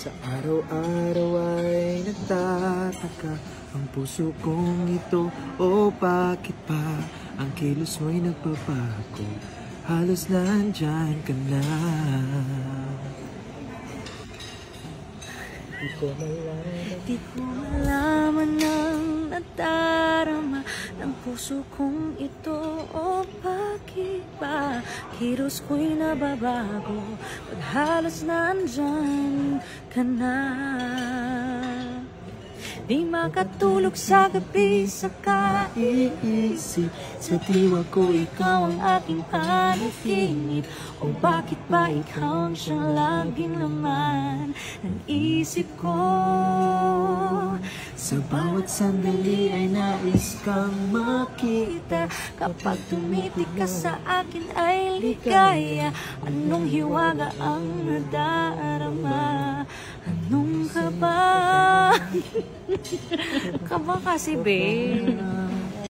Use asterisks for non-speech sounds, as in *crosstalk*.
Sa araw-araw ay nagtataka Ang puso kong ito O bakit pa Ang kilos mo'y nagbabago Halos nandyan ka na. Di ko malaman. Di ko malaman ng puso kong ito O bakit ba kilos ko'y nababago. Pag halos nandyan ka na. Di makatulog sa gabi sa Iisip sa diwa ko ikaw ang aking panaginip. O bakit ba ikaw ang siyang laging laman ng isip ko Sa bawat sandali ay nais kang makita. Kapag tumitig sa akin ay ligaya. Anong hiwaga ang nadarama Anong kaba? *laughs* kaba kasi, babe